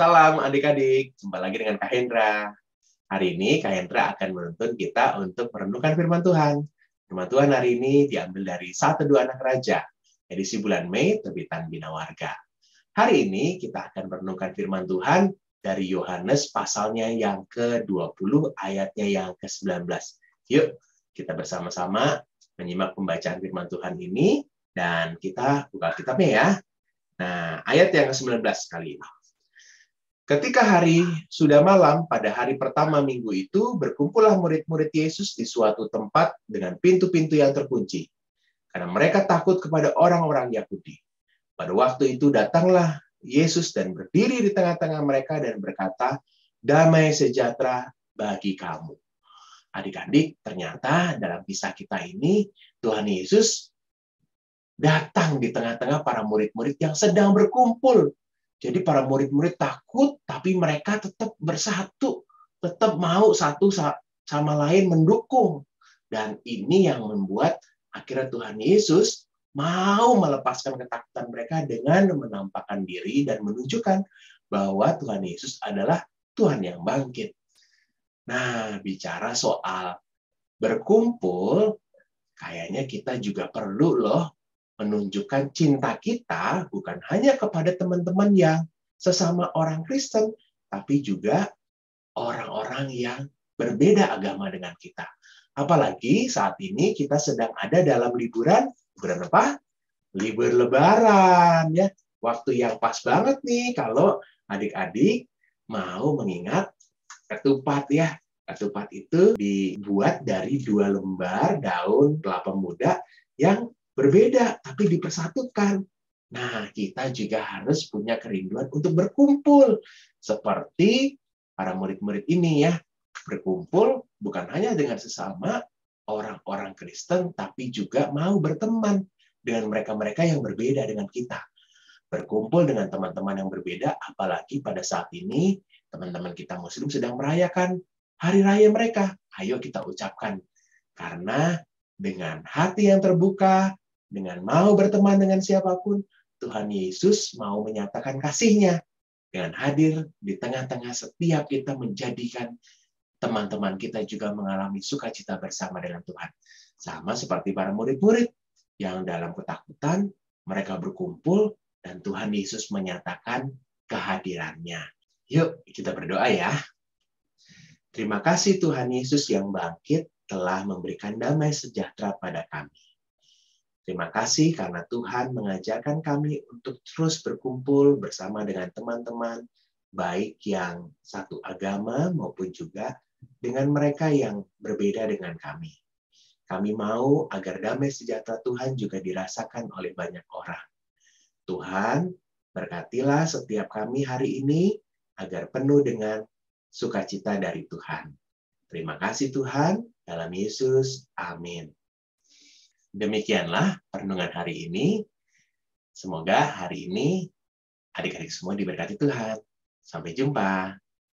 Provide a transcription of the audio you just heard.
Salam adik-adik, jumpa lagi dengan Kak Hendra. Hari ini Kak Hendra akan menuntun kita untuk merenungkan firman Tuhan. Firman Tuhan hari ini diambil dari Satu Dua Anak Raja, edisi bulan Mei, terbitan Bina Warga. Hari ini kita akan merenungkan firman Tuhan dari Yohanes pasalnya yang ke-20 ayatnya yang ke-19. Yuk, kita bersama-sama menyimak pembacaan firman Tuhan ini dan kita buka kitabnya ya. Nah, ayat yang ke-19 kali ini. Ketika hari sudah malam, pada hari pertama minggu itu, berkumpullah murid-murid Yesus di suatu tempat dengan pintu-pintu yang terkunci. Karena mereka takut kepada orang-orang Yahudi. Pada waktu itu datanglah Yesus dan berdiri di tengah-tengah mereka dan berkata, damai sejahtera bagi kamu. Adik-adik, ternyata dalam kisah kita ini, Tuhan Yesus datang di tengah-tengah para murid-murid yang sedang berkumpul jadi para murid-murid takut, tapi mereka tetap bersatu, tetap mau satu sama lain mendukung. Dan ini yang membuat akhirnya Tuhan Yesus mau melepaskan ketakutan mereka dengan menampakkan diri dan menunjukkan bahwa Tuhan Yesus adalah Tuhan yang bangkit. Nah, bicara soal berkumpul, kayaknya kita juga perlu loh menunjukkan cinta kita bukan hanya kepada teman-teman yang sesama orang Kristen, tapi juga orang-orang yang berbeda agama dengan kita. Apalagi saat ini kita sedang ada dalam liburan, liburan apa? Libur lebaran ya. Waktu yang pas banget nih kalau adik-adik mau mengingat ketupat ya. Ketupat itu dibuat dari dua lembar daun kelapa muda yang berbeda tapi dipersatukan. Nah, kita juga harus punya kerinduan untuk berkumpul seperti para murid-murid ini ya. Berkumpul bukan hanya dengan sesama orang-orang Kristen tapi juga mau berteman dengan mereka-mereka yang berbeda dengan kita. Berkumpul dengan teman-teman yang berbeda apalagi pada saat ini teman-teman kita muslim sedang merayakan hari raya mereka. Ayo kita ucapkan karena dengan hati yang terbuka, dengan mau berteman dengan siapa pun, Tuhan Yesus mau menyatakan kasihnya dengan hadir di tengah-tengah setiap kita menjadikan teman-teman kita juga mengalami sukacita bersama dengan Tuhan. Sama seperti para murid-murid yang dalam ketakutan mereka berkumpul dan Tuhan Yesus menyatakan kehadirannya. Yuk kita berdoa ya. Terima kasih Tuhan Yesus yang bangkit telah memberikan damai sejahtera pada kami. Terima kasih karena Tuhan mengajarkan kami untuk terus berkumpul bersama dengan teman-teman, baik yang satu agama maupun juga dengan mereka yang berbeda dengan kami. Kami mau agar damai sejahtera Tuhan juga dirasakan oleh banyak orang. Tuhan, berkatilah setiap kami hari ini agar penuh dengan sukacita dari Tuhan. Terima kasih Tuhan, dalam Yesus. Amin. Demikianlah perenungan hari ini. Semoga hari ini adik-adik semua diberkati Tuhan. Sampai jumpa.